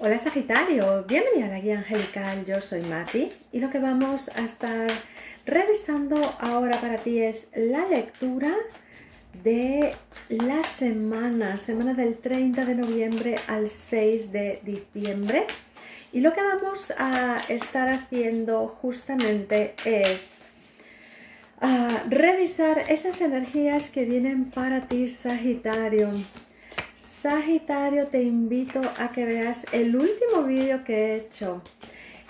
Hola Sagitario, bienvenido a la guía angelical, yo soy Mati. Y lo que vamos a estar revisando ahora para ti es la lectura de la semana, semana del 30 de noviembre al 6 de diciembre. Y lo que vamos a estar haciendo justamente es ah, revisar esas energías que vienen para ti Sagitario Sagitario, te invito a que veas el último vídeo que he hecho,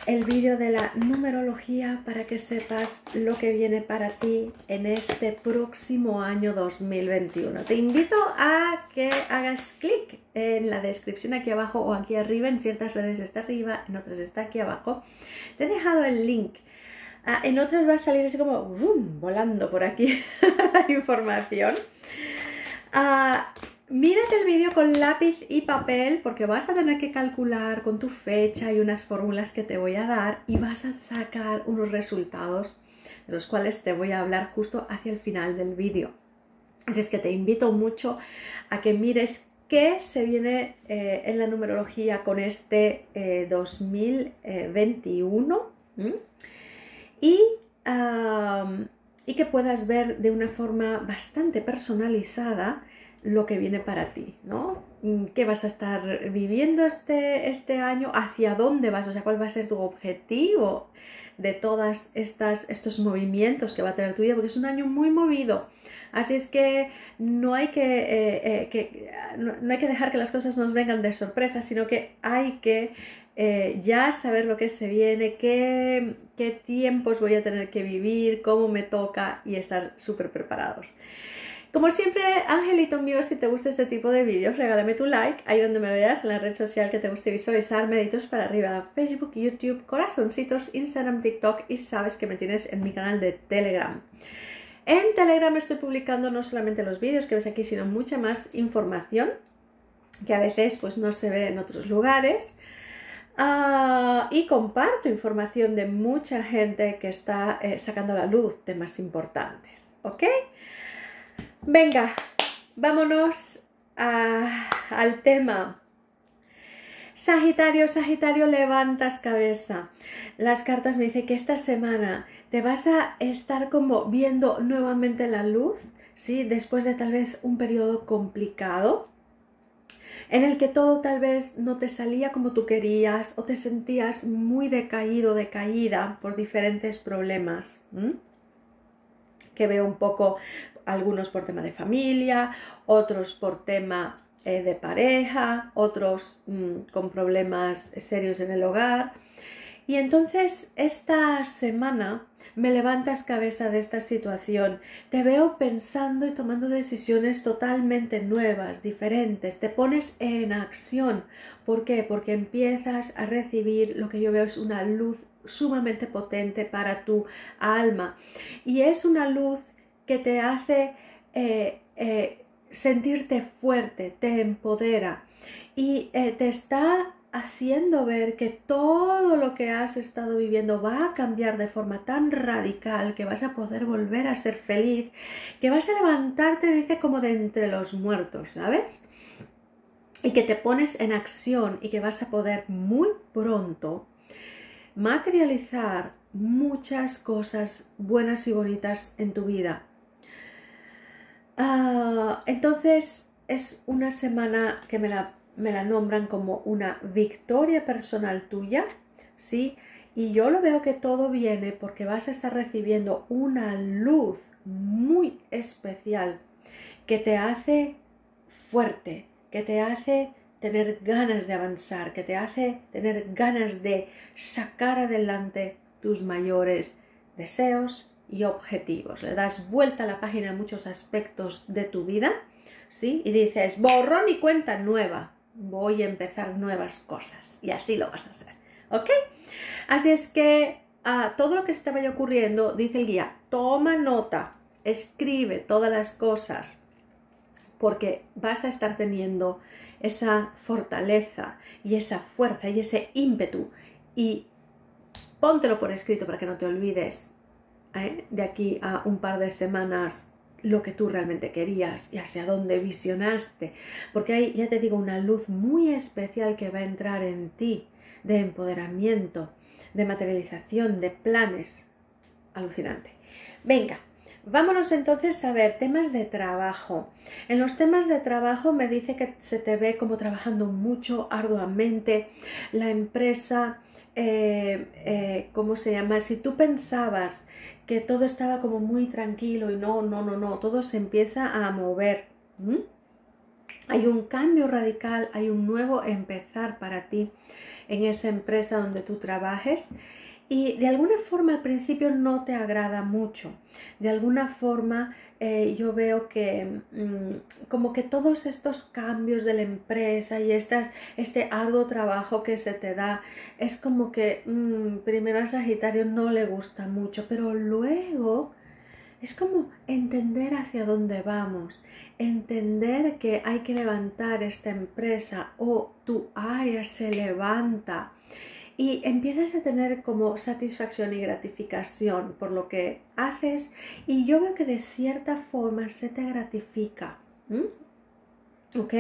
el vídeo de la numerología para que sepas lo que viene para ti en este próximo año 2021. Te invito a que hagas clic en la descripción aquí abajo o aquí arriba, en ciertas redes está arriba, en otras está aquí abajo. Te he dejado el link. Ah, en otras va a salir así como volando por aquí la información. Ah, Mírate el vídeo con lápiz y papel porque vas a tener que calcular con tu fecha y unas fórmulas que te voy a dar y vas a sacar unos resultados de los cuales te voy a hablar justo hacia el final del vídeo. Así es que te invito mucho a que mires qué se viene eh, en la numerología con este 2021 eh, y, y que puedas ver de una forma bastante personalizada lo que viene para ti, ¿no? Mm, ¿Qué vas a estar viviendo este, este año? ¿Hacia dónde vas? O sea, ¿cuál va a ser tu objetivo de todos estos movimientos que va a tener tu vida? Porque es un año muy movido. Así es que no hay que, eh, eh, no, hay que dejar que las cosas nos vengan de sorpresa, sino que hay que eh, ya saber lo que se viene, qué, qué tiempos voy a tener que vivir, cómo me toca y estar súper preparados. Como siempre, Angelito mío, si te gusta este tipo de vídeos, regálame tu like, ahí donde me veas, en la red social que te guste visualizar, meditos para arriba, Facebook, YouTube, corazoncitos, Instagram, TikTok y sabes que me tienes en mi canal de Telegram. En Telegram estoy publicando no solamente los vídeos que ves aquí, sino mucha más información que a veces pues no se ve en otros lugares. Ah, y comparto información de mucha gente que está eh, sacando a la luz temas importantes. ¿Ok? Venga, vámonos al tema. Sagitario, Sagitario, levantas cabeza. Las cartas me dicen que esta semana te vas a estar como viendo nuevamente la luz, ¿sí? Después de tal vez un periodo complicado en el que todo tal vez no te salía como tú querías o te sentías muy decaído, decaída por diferentes problemas. Que veo un poco algunos por tema de familia, otros por tema eh, de pareja, otros mm, con problemas serios en el hogar. Y entonces esta semana me levantas cabeza de esta situación, te veo pensando y tomando decisiones totalmente nuevas, diferentes, te pones en acción. ¿Por qué? Porque empiezas a recibir lo que yo veo es una luz sumamente potente para tu alma. Y es una luz que te hace eh, eh, sentirte fuerte, te empodera y eh, te está haciendo ver que todo lo que has estado viviendo va a cambiar de forma tan radical que vas a poder volver a ser feliz, que vas a levantarte, dice, como de entre los muertos, ¿sabes? Y que te pones en acción y que vas a poder muy pronto materializar muchas cosas buenas y bonitas en tu vida. Ah, entonces es una semana que me la, me la nombran como una victoria personal tuya, ¿sí? Y yo lo veo que todo viene porque vas a estar recibiendo una luz muy especial que te hace fuerte, que te hace tener ganas de avanzar, que te hace tener ganas de sacar adelante tus mayores deseos y objetivos. Le das vuelta a la página en muchos aspectos de tu vida, ¿sí? Y dices, borrón y cuenta nueva. Voy a empezar nuevas cosas. Y así lo vas a hacer. ¿Ok? Así es que a todo lo que se te vaya ocurriendo, dice el guía, toma nota, escribe todas las cosas, porque vas a estar teniendo esa fortaleza y esa fuerza y ese ímpetu. Y póntelo por escrito para que no te olvides ¿eh? de aquí a un par de semanas lo que tú realmente querías y hacia dónde visionaste. Porque hay, ya te digo, una luz muy especial que va a entrar en ti de empoderamiento, de materialización, de planes. Alucinante. Venga, Vámonos entonces a ver temas de trabajo. En los temas de trabajo me dice que se te ve como trabajando mucho, arduamente. La empresa, eh, eh, ¿cómo se llama? Si tú pensabas que todo estaba como muy tranquilo y no, no, no, no, todo se empieza a mover. Hay un cambio radical, hay un nuevo empezar para ti en esa empresa donde tú trabajes y de alguna forma al principio no te agrada mucho. De alguna forma eh, yo veo que mm, como que todos estos cambios de la empresa y estas, este arduo trabajo que se te da es como que mm, primero al Sagitario no le gusta mucho, pero luego es como entender hacia dónde vamos, entender que hay que levantar esta empresa o tu área se levanta y empiezas a tener como satisfacción y gratificación por lo que haces y yo veo que de cierta forma se te gratifica. ¿Ok?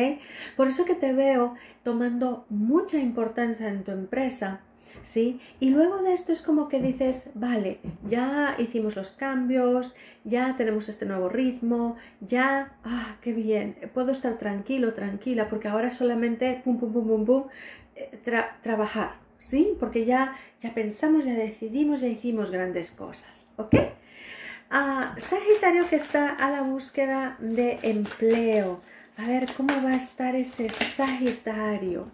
Por eso que te veo tomando mucha importancia en tu empresa. ¿Sí? Y luego de esto es como que dices, vale, ya hicimos los cambios, ya tenemos este nuevo ritmo, ya, ah, qué bien, puedo estar tranquilo, tranquila, porque ahora solamente, pum, pum, pum, pum, pum, eh, trabajar, ¿sí? Porque ya, ya pensamos, ya decidimos, ya hicimos grandes cosas, ¿ok? Ah, sagitario que está a la búsqueda de empleo. A ver, ¿cómo va a estar ese Sagitario?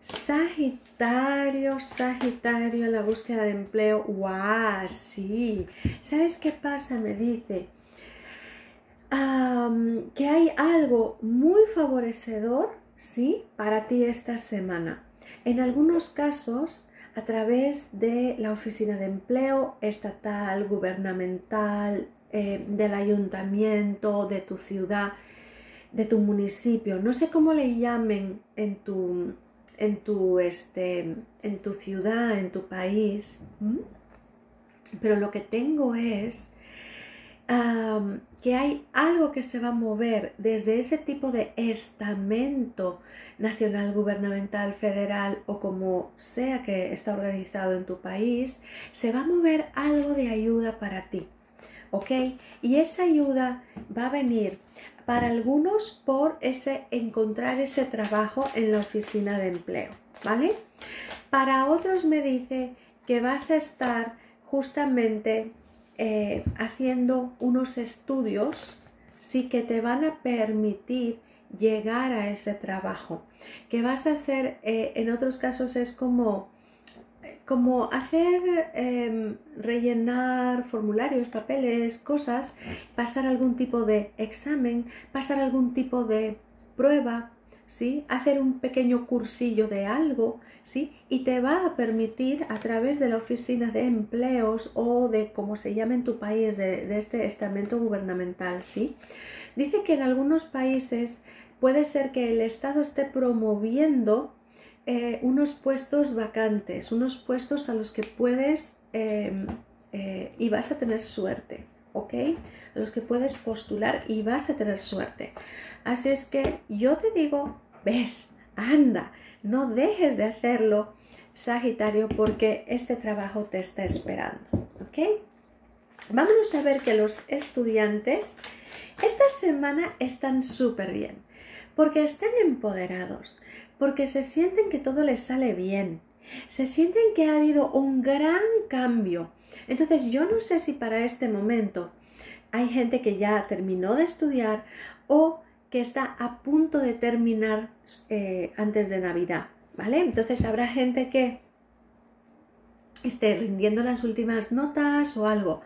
Sagitario, Sagitario, la búsqueda de empleo. ¡Guau! Sí. ¿Sabes qué pasa? Me dice que hay algo muy favorecedor, ¿sí? Para ti esta semana. En algunos casos, a través de la oficina de empleo estatal, gubernamental, eh, del ayuntamiento, de tu ciudad, de tu municipio, no sé cómo le llamen en tu, en tu, este, en tu ciudad, en tu país, pero lo que tengo es que hay algo que se va a mover desde ese tipo de estamento nacional, gubernamental, federal o como sea que está organizado en tu país, se va a mover algo de ayuda para ti. ¿Ok? Y esa ayuda va a venir para algunos por ese encontrar ese trabajo en la oficina de empleo, ¿vale? Para otros me dice que vas a estar justamente eh, haciendo unos estudios sí que te van a permitir llegar a ese trabajo. Que vas a hacer, eh, en otros casos es como, como hacer, em, rellenar formularios, papeles, cosas, pasar algún tipo de examen, pasar algún tipo de prueba, Hacer un pequeño cursillo de algo, ¿sí? Y te va a permitir a través de la oficina de empleos o de como se llama en tu país, de, este estamento gubernamental, ¿sí? Dice que en algunos países puede ser que el Estado esté promoviendo eh, unos puestos vacantes, unos puestos a los que puedes em, eh, y vas a tener suerte, ¿ok? A los que puedes postular y vas a tener suerte. Así es que yo te digo, ves, anda, no dejes de hacerlo, Sagitario, porque este trabajo te está esperando. ¿Ok? Vámonos a ver que los estudiantes esta semana están súper bien, porque están empoderados, porque se sienten que todo les sale bien, se sienten que ha habido un gran cambio. Entonces yo no sé si para este momento hay gente que ya terminó de estudiar o que está a punto de terminar eh, antes de Navidad, ¿vale? Entonces habrá gente que esté rindiendo las últimas notas o algo.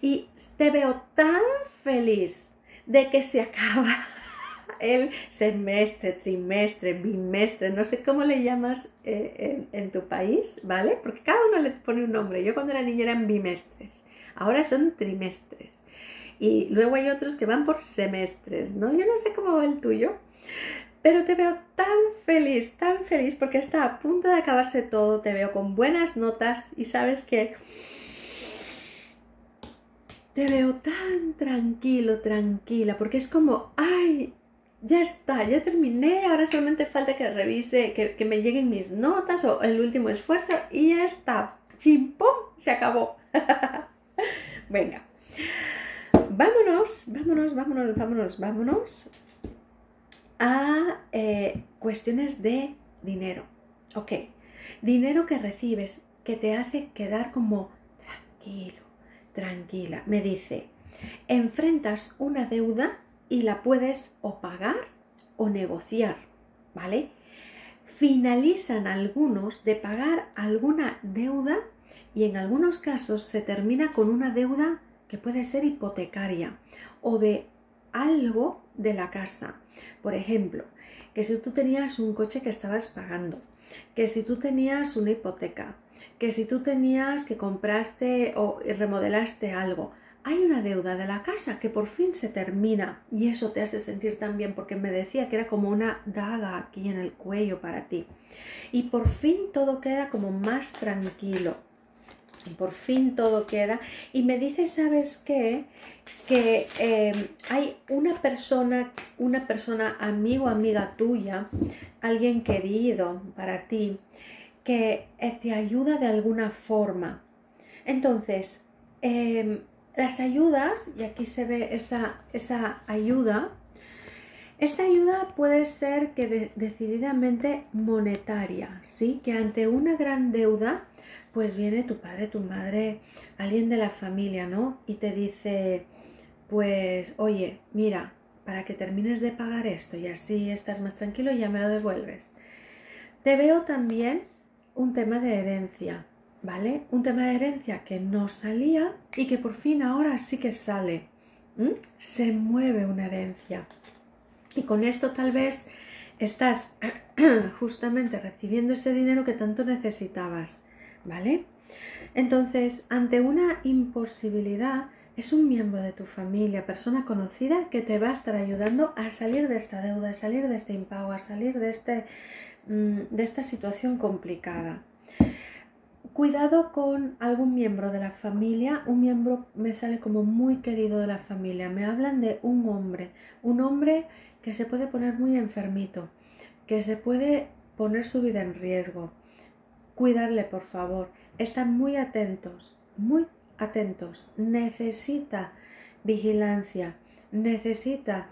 Y te veo tan feliz de que se acaba el semestre, trimestre, bimestre, no sé cómo le llamas eh, en, tu país, ¿vale? Porque cada uno le pone un nombre. Yo cuando era niña eran bimestres, ahora son trimestres y luego hay otros que van por semestres, ¿no? Yo no sé cómo va el tuyo, pero te veo tan feliz, tan feliz porque está a punto de acabarse todo, te veo con buenas notas y sabes que te veo tan tranquilo, tranquila, porque es como, ay, ya está, ya terminé, ahora solamente falta que revise, que, me lleguen mis notas o el último esfuerzo y ya está, chimpum, se acabó. Venga, vámonos, vámonos, vámonos, vámonos, vámonos a eh, cuestiones de dinero. Ok, dinero que recibes que te hace quedar como tranquilo, tranquila. Me dice, enfrentas una deuda y la puedes o pagar o negociar, ¿vale? Finalizan algunos de pagar alguna deuda y en algunos casos se termina con una deuda puede ser hipotecaria o de algo de la casa. Por ejemplo, que si tú tenías un coche que estabas pagando, que si tú tenías una hipoteca, que si tú tenías que compraste o remodelaste algo, hay una deuda de la casa que por fin se termina y eso te hace sentir tan bien porque me decía que era como una daga aquí en el cuello para ti. Y por fin todo queda como más tranquilo. Por fin todo queda. Y me dice, ¿sabes qué? Que em, hay una persona, una persona, amigo, amiga tuya, alguien querido para ti, que eh, te ayuda de alguna forma. Entonces, em, las ayudas, y aquí se ve esa, esa ayuda, esta ayuda puede ser que decididamente monetaria, ¿sí? Que ante una gran deuda, pues viene tu padre, tu madre, alguien de la familia, ¿no? Y te dice, pues, oye, mira, para que termines de pagar esto y así estás más tranquilo, ya me lo devuelves. Te veo también un tema de herencia, ¿vale? Un tema de herencia que no salía y que por fin ahora sí que sale. Se mueve una herencia. Y con esto tal vez estás justamente recibiendo ese dinero que tanto necesitabas, ¿vale? Entonces, ante una imposibilidad, es un miembro de tu familia, persona conocida, que te va a estar ayudando a salir de esta deuda, a salir de este impago, a salir de, este, mm, de esta situación complicada. Cuidado con algún miembro de la familia, un miembro me sale como muy querido de la familia. Me hablan de un hombre, un hombre que se puede poner muy enfermito, que se puede poner su vida en riesgo. Cuidarle, por favor. Están muy atentos, muy atentos. Necesita vigilancia, necesita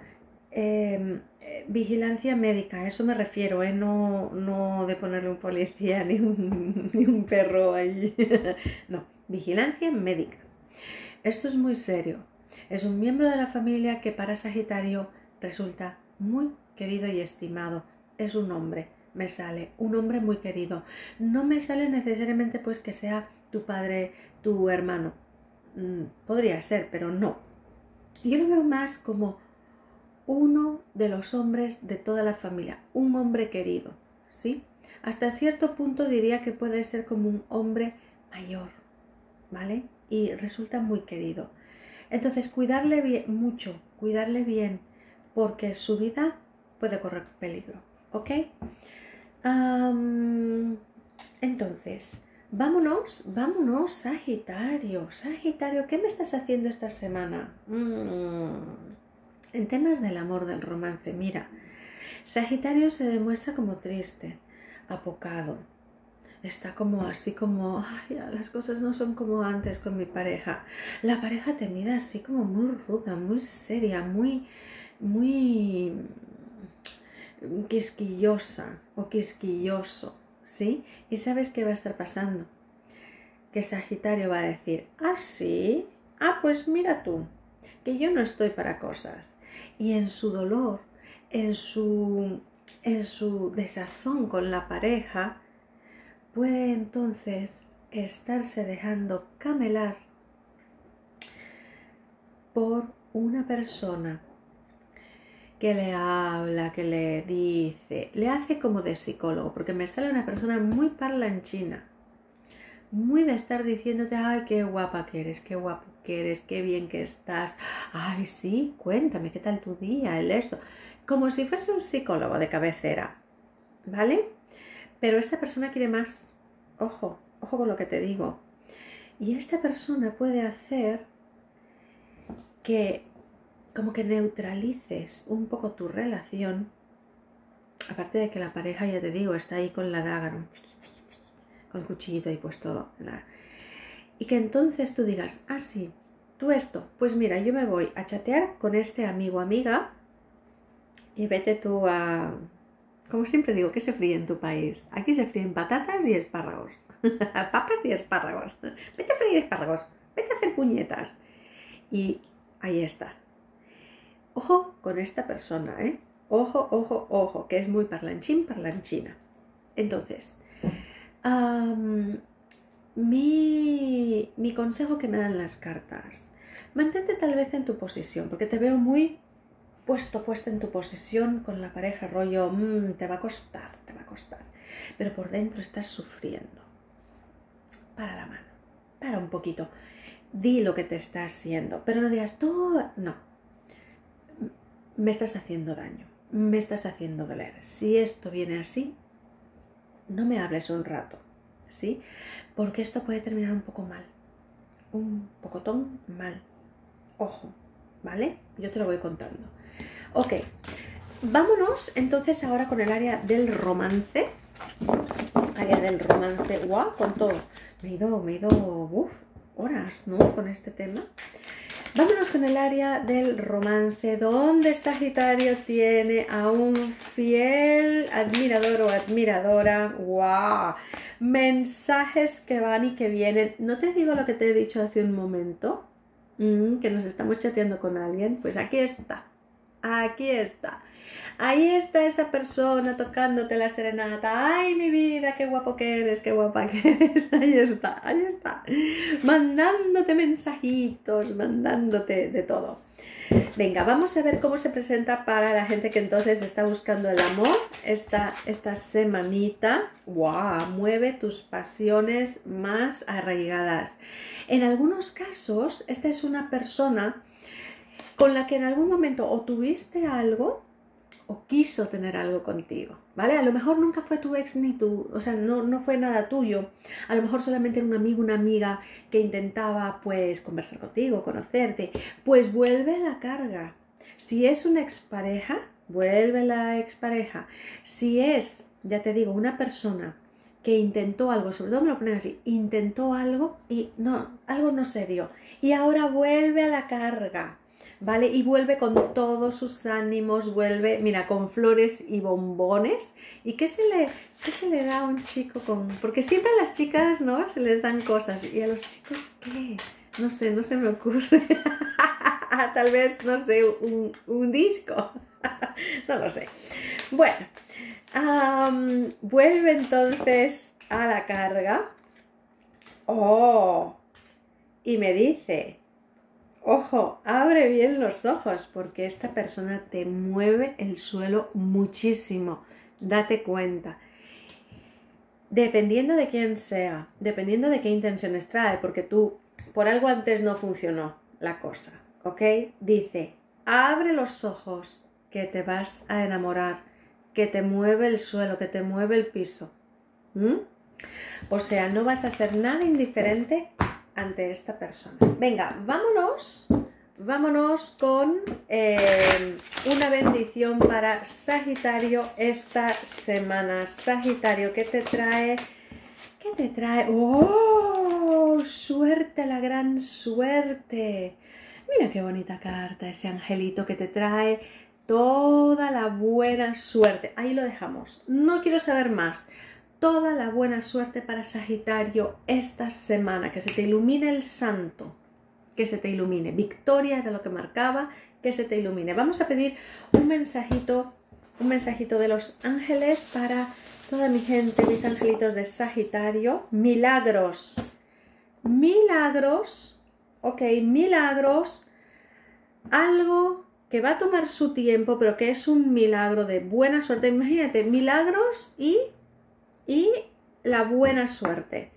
em, vigilancia médica, a eso me refiero, ¿eh? no, no de ponerle un policía ni un, ni un perro ahí. no, vigilancia médica. Esto es muy serio. Es un miembro de la familia que para Sagitario resulta muy querido y estimado. Es un hombre, me sale, un hombre muy querido. No me sale necesariamente pues que sea tu padre, tu hermano. Mm, podría ser, pero no. Yo lo veo más como uno de los hombres de toda la familia, un hombre querido, ¿sí? Hasta cierto punto diría que puede ser como un hombre mayor, ¿vale? Y resulta muy querido. Entonces, cuidarle bien, mucho, cuidarle bien, porque su vida puede correr peligro, ¿ok? Entonces, vámonos, vámonos, Sagitario, Sagitario, ¿qué me estás haciendo esta semana? Mm. En temas del amor, del romance, mira, Sagitario se demuestra como triste, apocado. Está como así como, las cosas no son como antes con mi pareja. La pareja te mira así como muy ruda, muy seria, muy, muy quisquillosa o quisquilloso, ¿sí? Y sabes qué va a estar pasando. Que Sagitario va a decir, ah, sí, ah, pues mira tú, que yo no estoy para cosas y en su dolor, en su, en su desazón con la pareja, puede entonces estarse dejando camelar por una persona que le habla, que le dice, le hace como de psicólogo, porque me sale una persona muy parlanchina, muy de estar diciéndote, ay, qué guapa que eres, qué guapo que eres, qué bien que estás, ay, sí, cuéntame, qué tal tu día, el esto, como si fuese un psicólogo de cabecera, ¿vale? Pero esta persona quiere más, ojo, ojo con lo que te digo. Y esta persona puede hacer que como que neutralices un poco tu relación, aparte de que la pareja, ya te digo, está ahí con la daga, con el cuchillito ahí puesto, y que entonces tú digas, ah, sí, tú esto, pues mira, yo me voy a chatear con este amigo amiga y vete tú a... Como siempre digo, ¿qué se fríe en tu país? Aquí se fríen patatas y espárragos. Papas y espárragos. Vete a freír espárragos. Vete a hacer puñetas. Y ahí está. Ojo con esta persona, ¿eh? Ojo, ojo, ojo, que es muy parlanchín, parlanchina. Entonces, mi, mi consejo que me dan las cartas, mantente tal vez en tu posición, porque te veo muy puesto, puesta en tu posición con la pareja, rollo, mmm, te va a costar, te va a costar. Pero por dentro estás sufriendo. Para la mano, para un poquito. Di lo que te está haciendo, pero no digas todo, no, me estás haciendo daño, me estás haciendo doler. Si esto viene así, no me hables un rato, ¿sí? Porque esto puede terminar un poco mal, un pocotón mal. Ojo, ¿vale? Yo te lo voy contando. Ok, vámonos entonces ahora con el área del romance. Área del romance, guau, con todo. Me he ido, me he ido, uff, horas, ¿no? Con este tema. Vámonos con el área del romance, donde Sagitario tiene a un fiel admirador o admiradora. ¡Wow! Mensajes que van y que vienen. ¿No te digo lo que te he dicho hace un momento? Mm, que nos estamos chateando con alguien. Pues aquí está. Aquí está. Ahí está esa persona tocándote la serenata. Ay, mi vida, qué guapo que eres, qué guapa que eres. Ahí está, ahí está. Mandándote mensajitos, mandándote de todo. Venga, vamos a ver cómo se presenta para la gente que entonces está buscando el amor. Esta, esta semanita, wow, mueve tus pasiones más arraigadas. En algunos casos, esta es una persona con la que en algún momento o tuviste algo o quiso tener algo contigo, ¿vale? A lo mejor nunca fue tu ex ni tú, o sea, no, no fue nada tuyo. A lo mejor solamente era un amigo, una amiga que intentaba, pues, conversar contigo, conocerte. Pues vuelve la carga. Si es una expareja, vuelve la expareja. Si es, ya te digo, una persona que intentó algo, sobre todo me lo ponen así, intentó algo y no, algo no se dio. Y ahora vuelve a la carga. ¿Vale? Y vuelve con todos sus ánimos, vuelve, mira, con flores y bombones. ¿Y qué se le, qué se le da a un chico con...? Porque siempre a las chicas, ¿no? Se les dan cosas. ¿Y a los chicos qué? No sé, no se me ocurre. Tal vez, no sé, un, disco. no lo sé. Bueno, vuelve entonces a la carga. Oh, y me dice, Ojo, abre bien los ojos porque esta persona te mueve el suelo muchísimo. Date cuenta. Dependiendo de quién sea, dependiendo de qué intenciones trae, porque tú por algo antes no funcionó la cosa, ¿ok? Dice, abre los ojos que te vas a enamorar, que te mueve el suelo, que te mueve el piso. O sea, no vas a hacer nada indiferente ante esta persona. Venga, vámonos, vámonos con eh, una bendición para Sagitario esta semana. Sagitario, ¿qué te trae? ¿Qué te trae? ¡Oh! Suerte, la gran suerte. Mira qué bonita carta, ese angelito que te trae toda la buena suerte. Ahí lo dejamos. No quiero saber más toda la buena suerte para Sagitario esta semana, que se te ilumine el santo, que se te ilumine. Victoria era lo que marcaba, que se te ilumine. Vamos a pedir un mensajito, un mensajito de los ángeles para toda mi gente, mis angelitos de Sagitario. Milagros, milagros, ok, milagros, algo que va a tomar su tiempo, pero que es un milagro de buena suerte. Imagínate, milagros y y la buena suerte.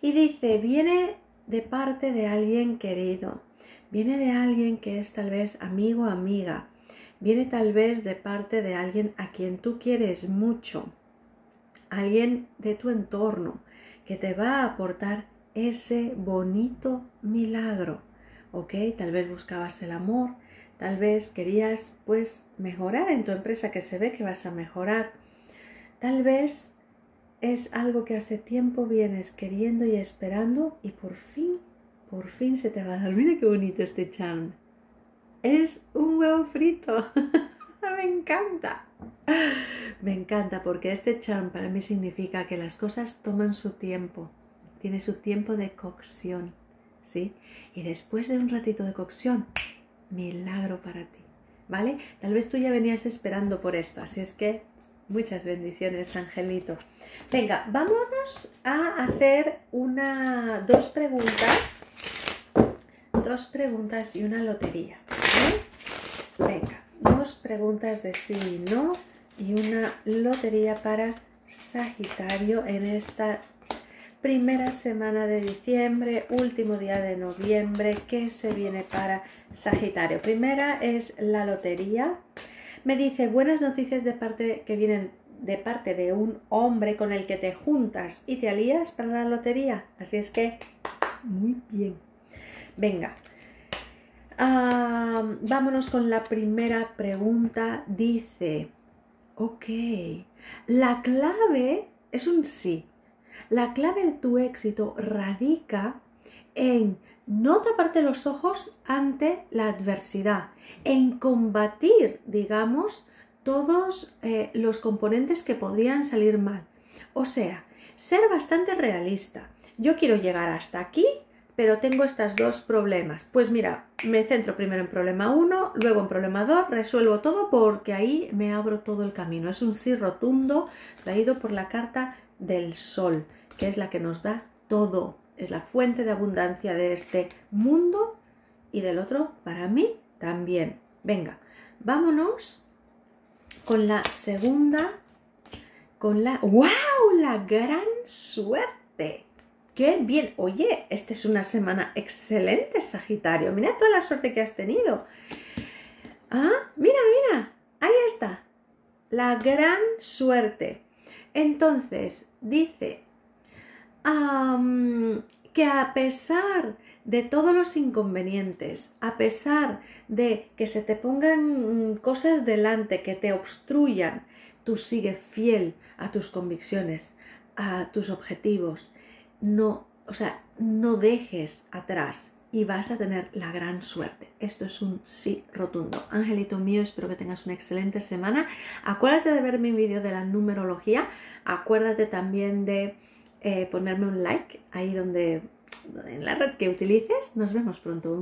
Y dice, viene de parte de alguien querido, viene de alguien que es tal vez amigo o amiga, viene tal vez de parte de alguien a quien tú quieres mucho, alguien de tu entorno que te va a aportar ese bonito milagro. ¿ok? Tal vez buscabas el amor, tal vez querías pues mejorar en tu empresa, que se ve que vas a mejorar. Tal vez es algo que hace tiempo vienes queriendo y esperando y por fin, por fin se te va a dar. Mira qué bonito este charm. Es un huevo frito. Me encanta. Me encanta porque este charm para mí significa que las cosas toman su tiempo. Tiene su tiempo de cocción. ¿Sí? Y después de un ratito de cocción, milagro para ti. ¿Vale? Tal vez tú ya venías esperando por esto. Así es que muchas bendiciones, Angelito. Venga, vámonos a hacer una, dos preguntas. Dos preguntas y una lotería. Venga, dos preguntas de sí y no y una lotería para Sagitario en esta primera semana de diciembre, último día de noviembre, ¿qué se viene para Sagitario? Primera es la lotería. Me dice buenas noticias de parte que vienen de parte de un hombre con el que te juntas y te alías para la lotería. Así es que, muy bien. Venga, vámonos con la primera pregunta. Dice, ok, la clave es un sí. La clave de tu éxito radica en no taparte los ojos ante la adversidad, en combatir, digamos, todos eh, los componentes que podrían salir mal. O sea, ser bastante realista. Yo quiero llegar hasta aquí, pero tengo estos dos problemas. Pues mira, me centro primero en problema 1, luego en problema 2, resuelvo todo porque ahí me abro todo el camino. Es un sí rotundo traído por la carta del sol, que es la que nos da todo. Es la fuente de abundancia de este mundo y del otro para mí también. Venga, vámonos con la segunda, con la... ¡Wow! La gran suerte. ¡Qué bien! Oye, esta es una semana excelente, Sagitario. Mira toda la suerte que has tenido. Ah, mira, mira. Ahí está. La gran suerte. Entonces, dice que a pesar de todos los inconvenientes, a pesar de que se te pongan cosas delante que te obstruyan, tú sigues fiel a tus convicciones, a tus objetivos. No, o sea, no dejes atrás y vas a tener la gran suerte. Esto es un sí rotundo. Angelito mío, espero que tengas una excelente semana. Acuérdate de ver mi vídeo de la numerología. Acuérdate también de eh, ponerme un like ahí donde en la red que utilices. Nos vemos pronto.